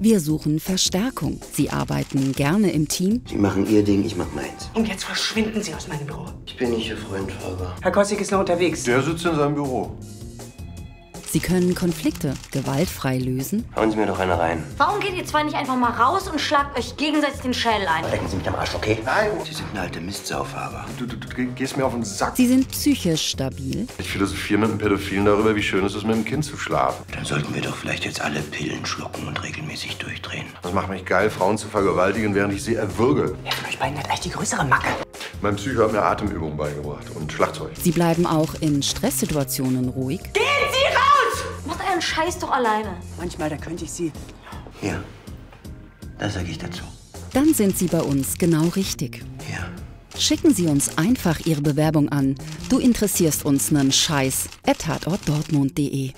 Wir suchen Verstärkung. Sie arbeiten gerne im Team. Sie machen Ihr Ding, ich mach meins. Und jetzt verschwinden Sie aus meinem Büro. Ich bin nicht Ihr Freund, Faber. Herr Kossig ist noch unterwegs. Der sitzt in seinem Büro. Sie können Konflikte gewaltfrei lösen. Hauen Sie mir doch eine rein. Warum geht ihr zwei nicht einfach mal raus und schlagt euch gegenseitig den Schädel ein? Lecken Sie mich am Arsch, okay? Nein. Sie sind eine alte Mistsau, Faber. Du, du, du gehst mir auf den Sack. Sie sind psychisch stabil. Ich philosophiere mit einem Pädophilen darüber, wie schön es ist, mit einem Kind zu schlafen. Dann sollten wir doch vielleicht jetzt alle Pillen schlucken und regelmäßig durchdrehen. Das macht mich geil, Frauen zu vergewaltigen, während ich sie erwürge. Wer von euch beiden hat eigentlich die größere Macke? Mein Psycho hat mir Atemübungen beigebracht und Schlagzeug. Sie bleiben auch in Stresssituationen ruhig. Raus! Macht euren Scheiß doch alleine. Manchmal, da könnte ich Sie. Hier. Das sage ich dazu. Dann sind Sie bei uns genau richtig. Hier. Schicken Sie uns einfach Ihre Bewerbung an. Du interessierst uns nen Scheiß. at tatortdortmund.de